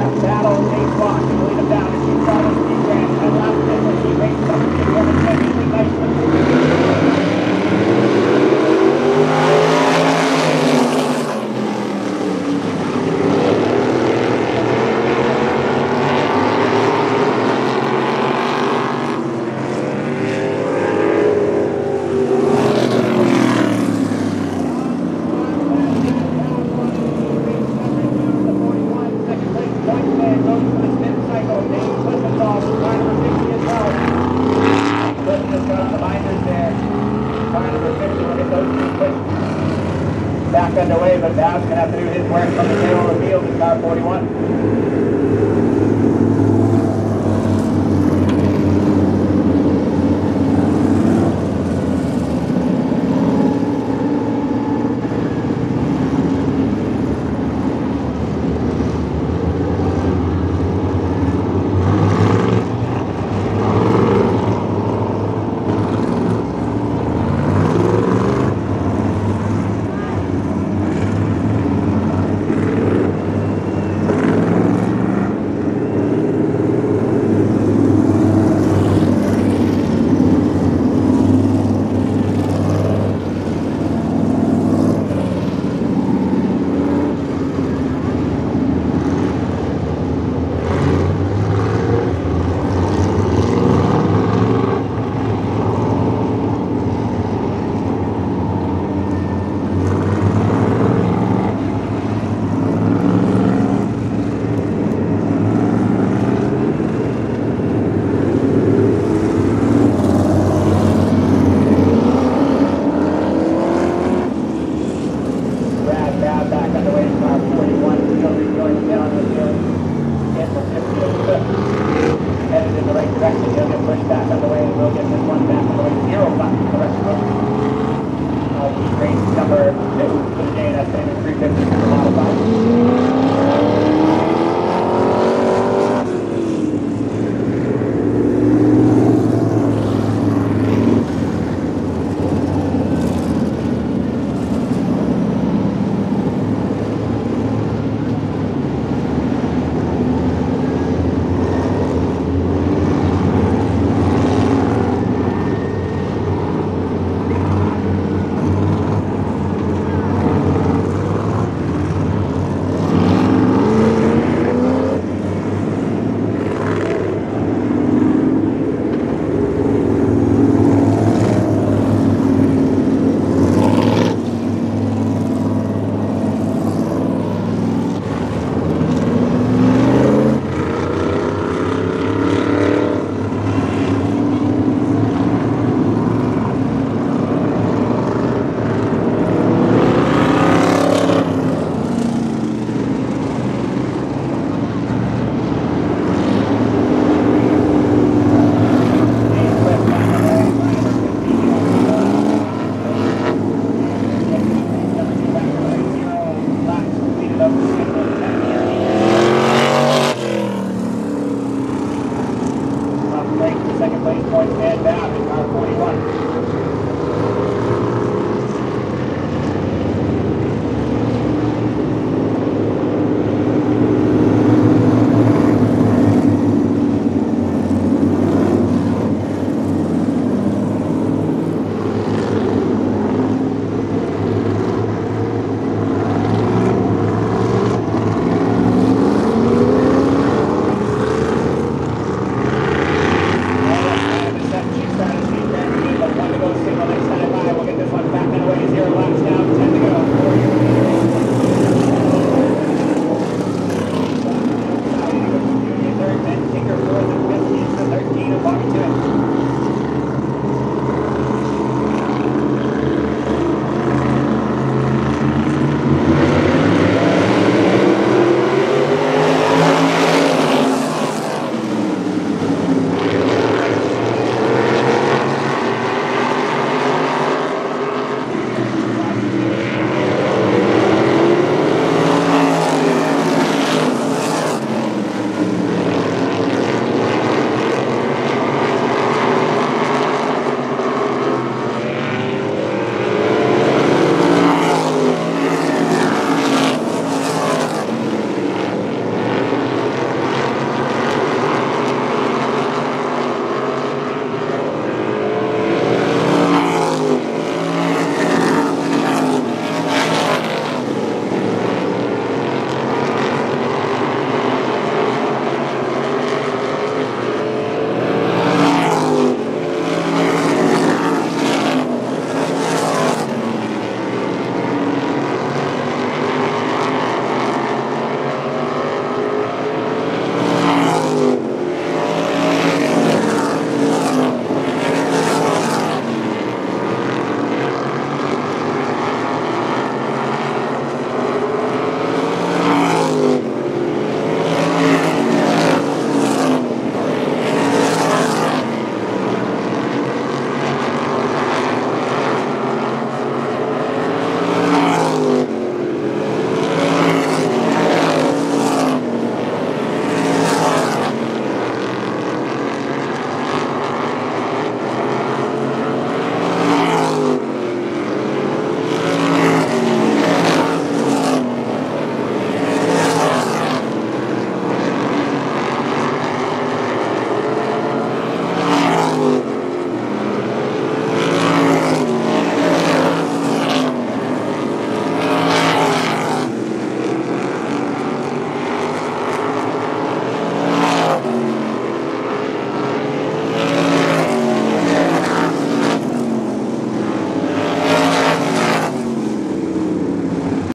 a battle, Dave Fox, Back underway, but Dow's gonna have to do his work from the tail of the field in car 41. one back going zero left for the rest of the uh, race number two for the day, that's 350 for the modified. second place points, Ed Babb in car 41.